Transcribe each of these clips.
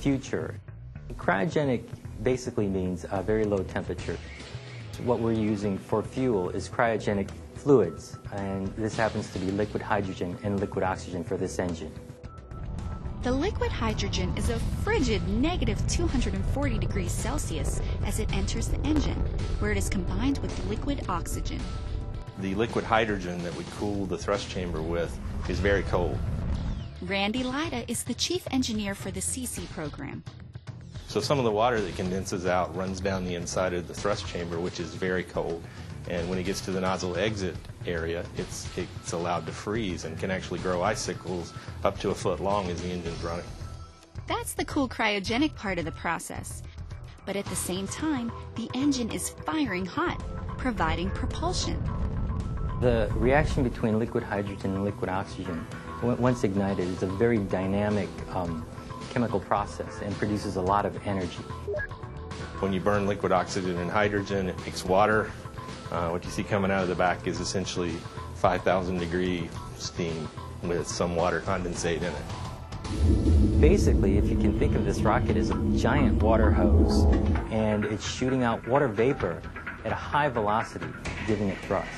future. Cryogenic basically means a very low temperature. What we're using for fuel is cryogenic fluids, and this happens to be liquid hydrogen and liquid oxygen for this engine. The liquid hydrogen is a frigid negative 240 degrees Celsius as it enters the engine, where it is combined with liquid oxygen. The liquid hydrogen that we cool the thrust chamber with is very cold. Randy Lida is the chief engineer for the CECE program. So some of the water that condenses out runs down the inside of the thrust chamber, which is very cold. And when it gets to the nozzle exit area, it's, it's allowed to freeze and can actually grow icicles up to a foot long as the engine's running. That's the cool cryogenic part of the process. But at the same time, the engine is firing hot, providing propulsion. The reaction between liquid hydrogen and liquid oxygen, w- once ignited, is a very dynamic um, chemical process and produces a lot of energy. When you burn liquid oxygen and hydrogen, it makes water. Uh, what you see coming out of the back is essentially 5,000 degree steam with some water condensate in it. Basically, if you can think of this rocket as a giant water hose, and it's shooting out water vapor at a high velocity, giving it thrust.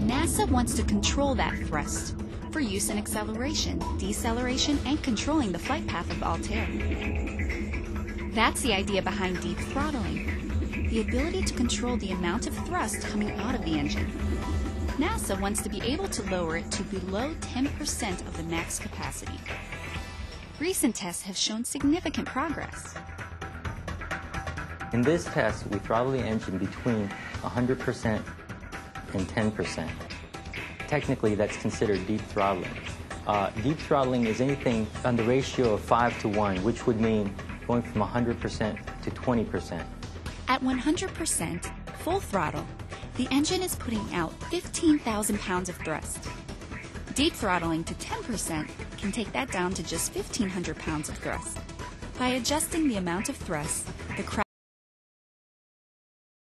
NASA wants to control that thrust for use in acceleration, deceleration, and controlling the flight path of Altair. That's the idea behind deep throttling the ability to control the amount of thrust coming out of the engine. NASA wants to be able to lower it to below 10% of the max capacity. Recent tests have shown significant progress. In this test, we throttle the engine between 100% and 10%. Technically, that's considered deep throttling. Uh, deep throttling is anything on the ratio of 5 to 1, which would mean going from 100% to 20%. At 100%, full throttle, the engine is putting out 15,000 pounds of thrust. Deep throttling to 10% can take that down to just 1,500 pounds of thrust. By adjusting the amount of thrust, the